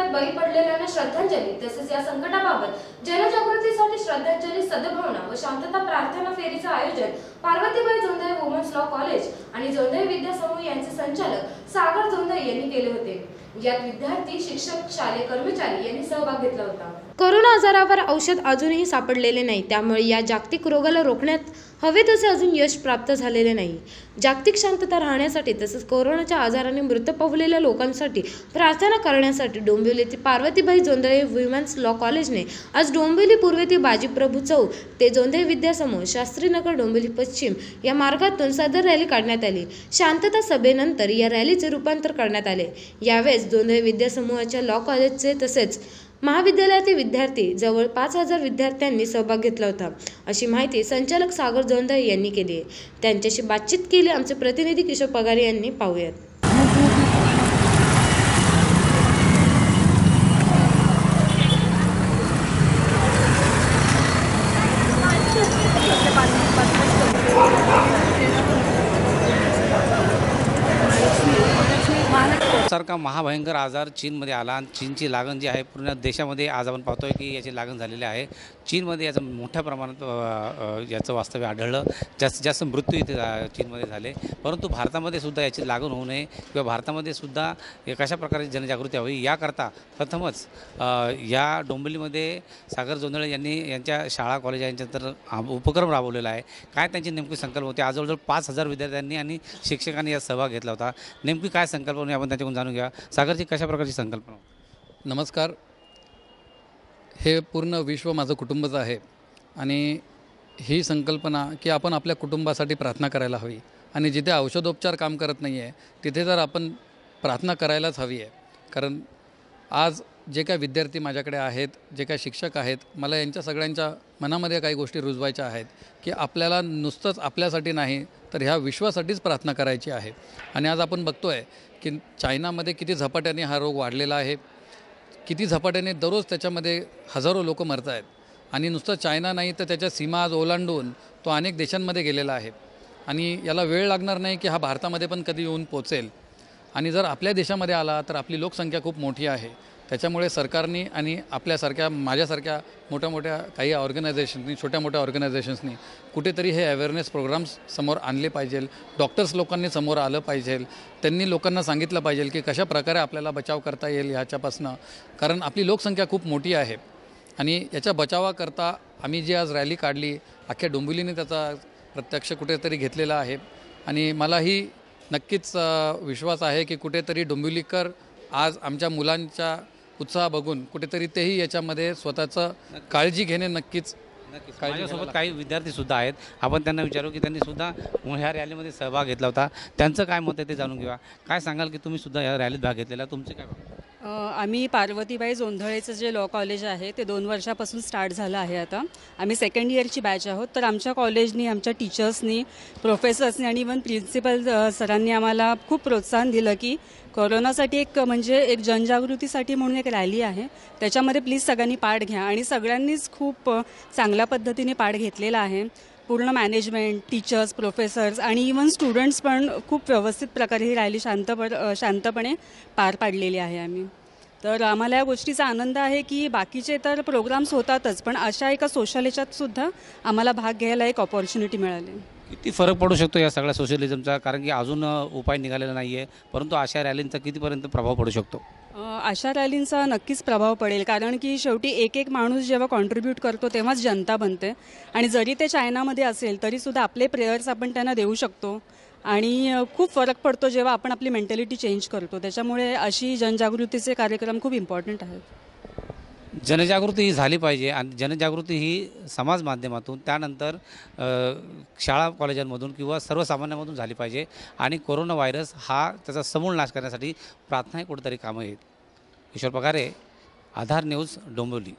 संकटात बळी पडलेल्यांना श्रद्धांजली तसेच या संकटाबाबत जनजागृतीसाठी श्रद्धांजली सद्भावना व शांतता प्रार्थना फेरीचं आयोजन Parvatibai Jondhale women's law college आणि जोंधळे विद्यासमूह यांचे संचालक सागर जोंधळे यांनी केले होते. यात विद्यार्थी शिक्षक शालेय कर्मचारी यांनी सहभाग घेतला होता. कोरोना आजारावर औषध अजूनही सापडलेले नाही. त्यामुळे या जागतिक रोगाला रोखण्यात हवे तसे अजून यश प्राप्त झालेले नाही. जागतिक शांतता राहण्यासाठी तसेच कोरोनाच्या आजाराने मृत पावलेल्या लोकांसाठी प्रार्थना करण्यासाठी डोंबिवली येथील पार्वतीबाई जोंधळे वुमन्स लॉ कॉलेजने आज डोंबिवली पूर्व ते बाजीप्रभू चौक ते जोंधळे विद्यासमूह शास्त्रीनगर डोंबिवली पश्चिम या मार्गातून सदर रॅली काढण्यात आली. शांतता सभेनंतर या रॅलीचे रूपांतर करण्यात आले. यावेळेस जोंधळे विद्यासमूहाच्या लॉ कॉलेजचे तसेच महाविद्यालयातील विद्यार्थी जवळ पाच हजार विद्यार्थ्यांनी सहभाग घेतला होता. अशी माहिती संचालक सागर जोंधळे यांनी केली आहे. त्यांच्याशी बातचीत केली आमचे प्रतिनिधी किशोर पगारे यांनी पाहूयात. सारखा महाभयंकर आजार चीनमध्ये आला आणि चीनची लागण जी आहे पूर्ण देशामध्ये आज आपण पाहतोय की याची लागण झालेली आहे. चीनमध्ये याचं मोठ्या प्रमाणात याचं वास्तव्य आढळलं. जास्तीत जास्त मृत्यू इथे चीनमध्ये झाले. परंतु भारतामध्ये सुद्धा याची लागण होऊ नये किंवा भारतामध्ये सुद्धा कशा प्रकारे जनजागृती हवी याकरता प्रथमच या डोंबिवलीमध्ये सागर जोंधळे यांनी यांच्या शाळा कॉलेज यांच्या तर उपक्रम राबवलेला आहे. काय त्यांची नेमकी संकल्प होती? आजवळजवळ पाच हजार विद्यार्थ्यांनी आणि शिक्षकांनी यात सहभाग घेतला होता. नेमकी काय संकल्पना आपण त्याच्याकडून जाणून घ्या. सागरची कशा प्रकारची संकल्पना? नमस्कार. हे पूर्ण विश्व माझं कुटुंबच आहे आणि ही संकल्पना की आपण आपल्या कुटुंबासाठी प्रार्थना करायला हवी आणि जिथे औषधोपचार काम करत नाही आहे तिथे तर आपण प्रार्थना करायलाच हवी आहे. कारण आज जे काय विद्यार्थी माझ्याकडे आहेत जे काय शिक्षक आहेत मला यांच्या सगळ्यांच्या मनामध्ये काही गोष्टी रुजवायच्या आहेत की आपल्याला नुसतंच आपल्यासाठी नाही तर ह्या विश्वासाठीच प्रार्थना करायची आहे. आणि आज आपण बघतो आहे की चायनामध्ये किती झपाट्याने हा रोग वाढलेला आहे. किती झपाट्याने दररोज त्याच्यामध्ये हजारो लोक मरत आहेत. आणि नुसतं चायना नाही तर त्याच्या सीमा आज ओलांडून तो अनेक देशांमध्ये गेलेला आहे. आणि याला वेळ लागणार नाही की हा भारतामध्ये पण कधी येऊन पोचेल. आणि जर आपल्या देशामध्ये आला तर आपली लोकसंख्या खूप मोठी आहे. त्याच्यामुळे सरकारनी आणि आपल्यासारख्या माझ्यासारख्या मोठ्या मोठ्या काही ऑर्गनायझेशन्सनी छोट्या मोठ्या ऑर्गनायझेशन्सनी कुठेतरी हे अवेअरनेस प्रोग्राम्स समोर आणले पाहिजे. डॉक्टर्स लोकांनी समोर आलं पाहिजे. त्यांनी लोकांना सांगितलं पाहिजे की कशा प्रकारे आपल्याला बचाव करता येईल ह्याच्यापासनं. कारण आपली लोकसंख्या खूप मोठी आहे आणि याच्या बचावाकरता आम्ही जी आज रॅली काढली अख्ख्या डोंबिवलीने त्याचा प्रत्यक्ष कुठेतरी घेतलेला आहे. आणि मलाही नक्कीच विश्वास आहे की कुठेतरी डोंबिवलीकर आज आमच्या मुलांच्या उत्साह बघून कुठेतरी तेही याच्यामध्ये स्वतःचं काळजी घेणे नक्कीच माझ्यासोबत काही विद्यार्थी सुद्धा आहेत. आपण त्यांना विचारू की त्यांनी सुद्धा ह्या रॅलीमध्ये सहभाग घेतला होता. त्यांचं काय मत आहे ते जाणून घेऊया. काय सांगाल की तुम्ही सुद्धा या रॅलीत भाग घेतलेला? तुमचे काय आम्ही पार्वतीबाई जोंधळेचं जे लॉ कॉलेज आहे ते दोन वर्षापासून स्टार्ट झालं आहे आता. आम्ही सेकंड इयरची बॅच आहोत. तर आमच्या कॉलेजनी आमच्या टीचर्सनी प्रोफेसर्सनी आणि इवन प्रिन्सिपल सरांनी आम्हाला खूप प्रोत्साहन दिलं की कोरोनासाठी एक म्हणजे एक जनजागृतीसाठी म्हणून एक रॅली आहे. त्याच्यामध्ये प्लीज सगळ्यांनी पाठ घ्या. आणि सगळ्यांनीच खूप चांगल्या पद्धतीने पाठ घेतलेला आहे. पूर्ण मॅनेजमेंट टीचर्स प्रोफेसर्स आणि इवन स्टुडंट्स पण खूप व्यवस्थित प्रकारे ही रॅली शांत शांतपणे पार पाडलेली आहे आम्ही. तर आम्हाला या गोष्टीचा आनंद आहे की बाकीचे तर प्रोग्राम्स होतातच पण अशा एका सोशल याच्यात सुद्धा आम्हाला भाग घ्यायला एक ऑपॉर्च्युनिटी मिळाली. किती फरक पडू शकतो या सगळ्या सोशलिझमचा कारण की अजून उपाय निघालेला नाही आहे परंतु अशा रॅलींचा कितीपर्यंत प्रभाव पडू शकतो? अशा रॅलींचा नक्कीच प्रभाव पडेल. कारण की शेवटी एक एक माणूस जेव्हा कॉन्ट्रीब्यूट करतो तेव्हाच जनता बनते. आणि जरी ते चायनामध्ये असेल तरीसुद्धा आपले प्रेयर्स आपण त्यांना देऊ शकतो. आणि खूप फरक पडतो जेव्हा आपण आपली मेंटॅलिटी चेंज करतो. त्याच्यामुळे अशी जनजागृतीचे कार्यक्रम खूप इम्पॉर्टंट आहेत. जनजागृती ही झाली पाहिजे आणि जनजागृती ही समाज माध्यमातून त्यानंतर शाळा कॉलेजांमधून किंवा सर्वसामान्यांमधून झाली पाहिजे आणि कोरोना व्हायरस हा त्याचा समूळ नाश करण्यासाठी प्रार्थनाही कुठेतरी कामं येत किशोर पगारे आधार न्यूज डोंबिवली.